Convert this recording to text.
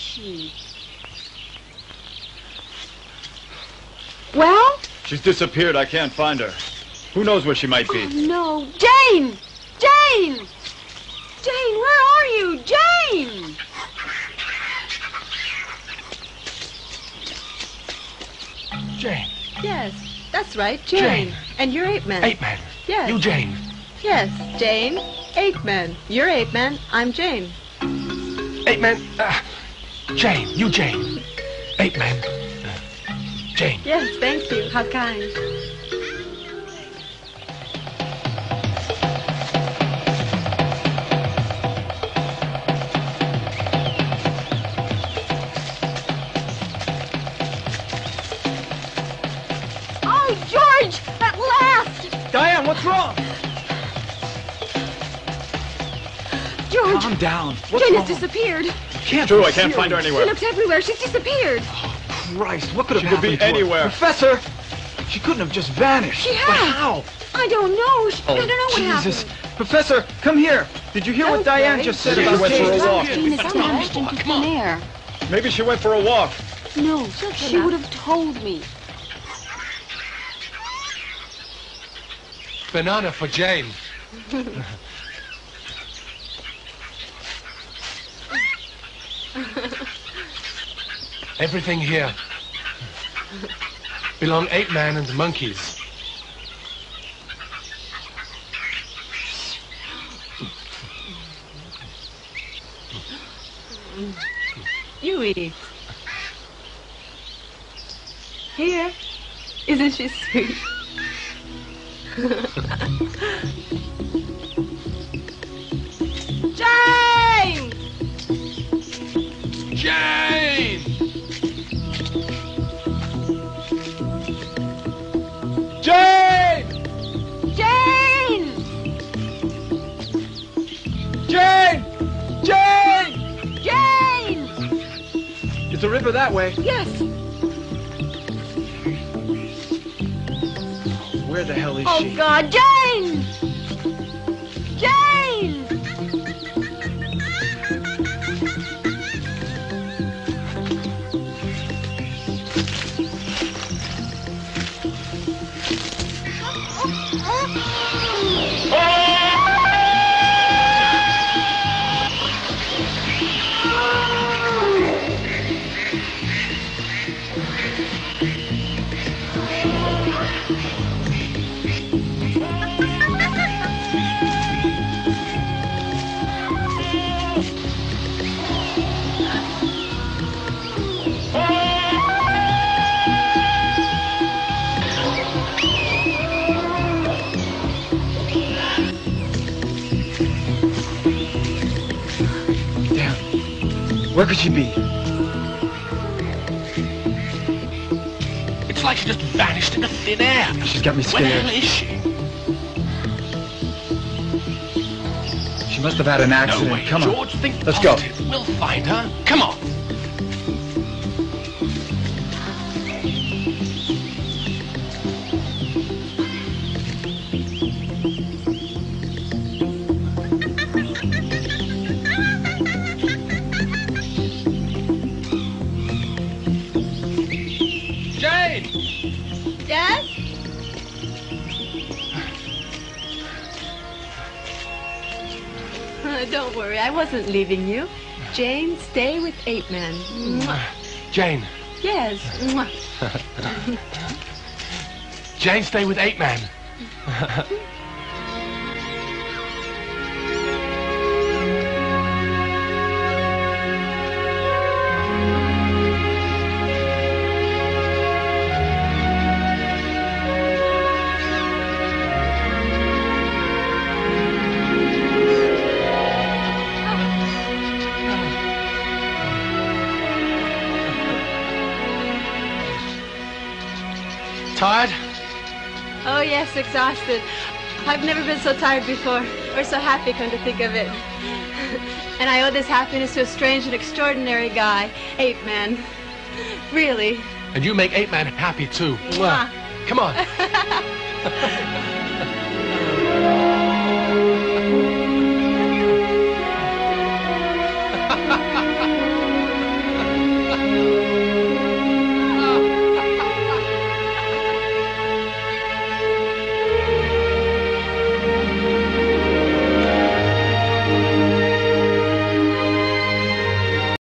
she? Well? She's disappeared. I can't find her. Who knows where she might be? Oh, no. Jane! Jane! Jane, where are you? Jane! Jane. Yes, that's right, Jane. Jane. And you're Ape Man. Ape Man. Yes. You Jane. Yes, Jane. Ape Man. You're Ape Man. I'm Jane. Ape Man. Uh, Jane. You Jane. Ape Man. Uh, Jane. Yes, thank you. How kind. Oh, George! At last! Diane, what's wrong? George! Calm down. What's Jane wrong? has disappeared. Can't True, I can't find her anywhere. She anywhere. looked everywhere. She's disappeared. Oh, Christ, what could have She could happened be to her? anywhere. Professor, she couldn't have just vanished. She But has. how? I don't know. She, I oh, don't know what Oh, Jesus. happened. Professor, come here. Did you hear what oh, Diane Okay. just said She about went for a Kate? walk. Jane has vanished into thin air. Maybe she went for a walk. No, she would have told me. Banana for Jane. Everything here belong Ape Man and the monkeys. You eat. Here. Isn't she sweet? Jane! Jane! Jane! Jane! Jane! Jane! Is the river that way? Yes. Where the hell is Oh, she? Oh, God. Jane! Where could she be? It's like she just vanished into thin air. She's got me Where the hell scared. is she? She must have had an accident. No way, Come on. George. Think Let's go. positive. We'll find her. Come on. Don't worry, I wasn't leaving you. Jane, stay with Ape Man. Jane. Yes. Jane, stay with Ape Man. Tired? Oh, yes, exhausted. I've never been so tired before, or so happy, come to think of it. and I owe this happiness to a strange and extraordinary guy, Ape Man. Really. And you make Ape Man happy, too. Mwah. Come on.